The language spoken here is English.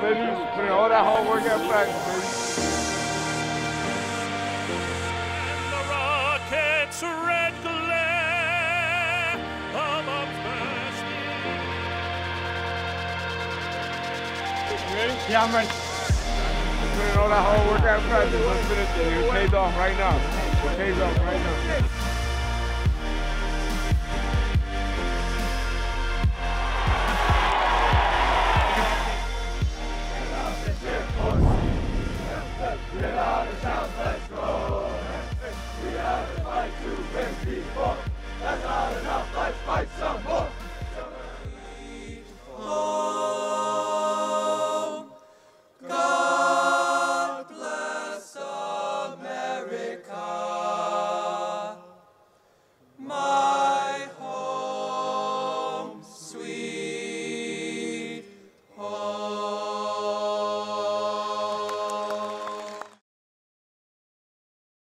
Put in all that hard work practice, baby. Yeah, I'm ready. Put all that hard work practice. Let's finish it. It pays off right now. It pays off right now. Without a shout,